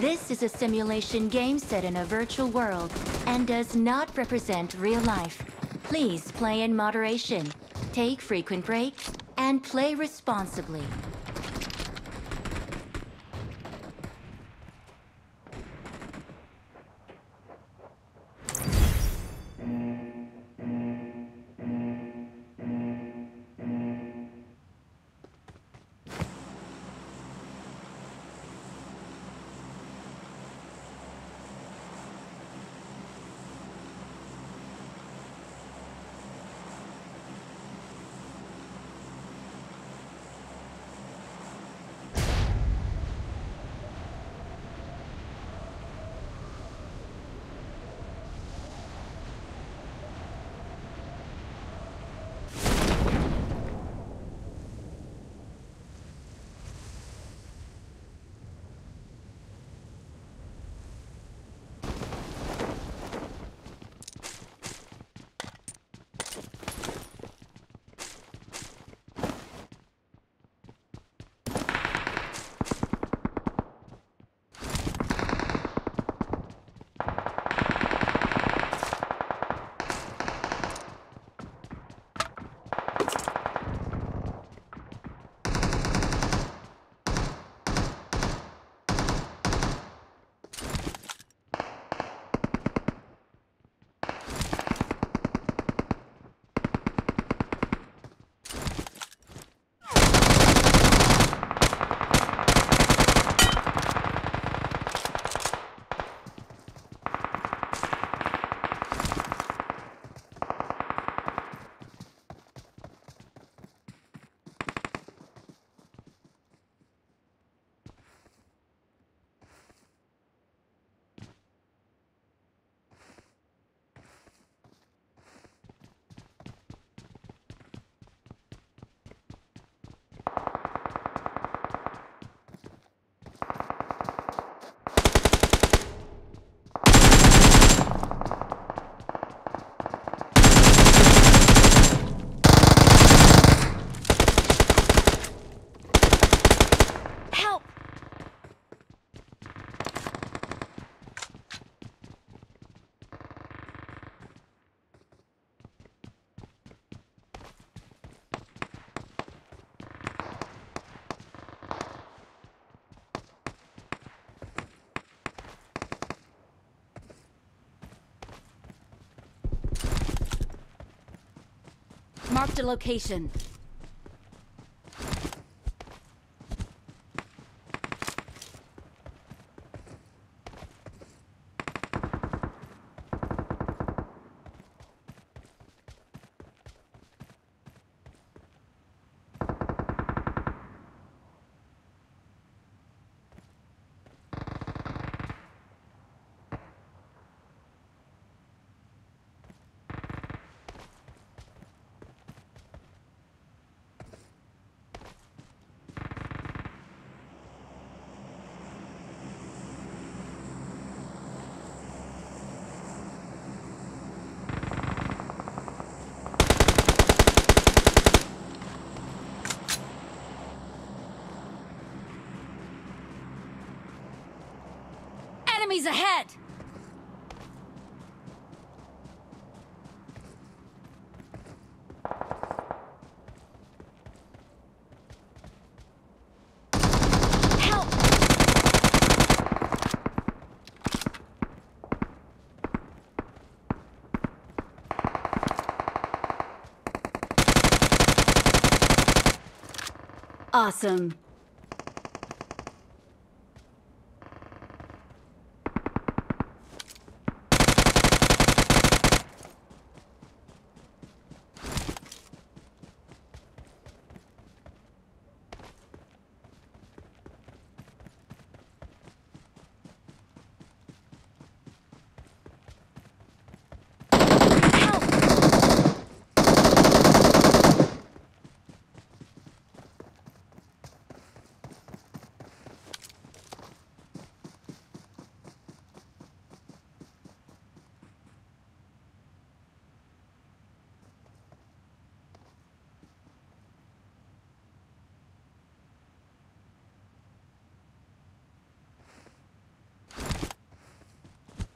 This is a simulation game set in a virtual world and does not represent real life. Please play in moderation, take frequent breaks, and play responsibly. Marked a location. Enemies ahead! Awesome.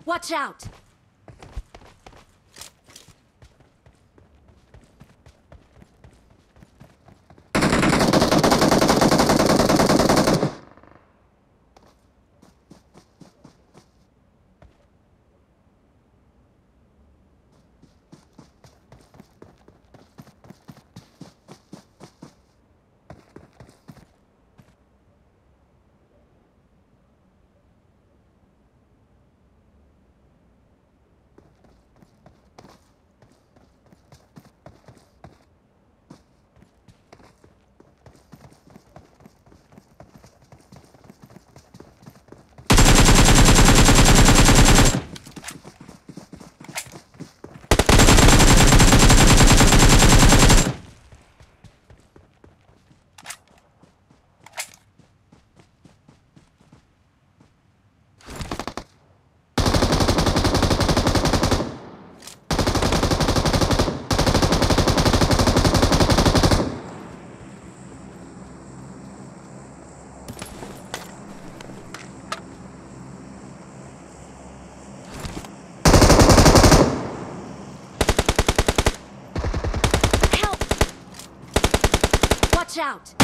Watch out! Watch out!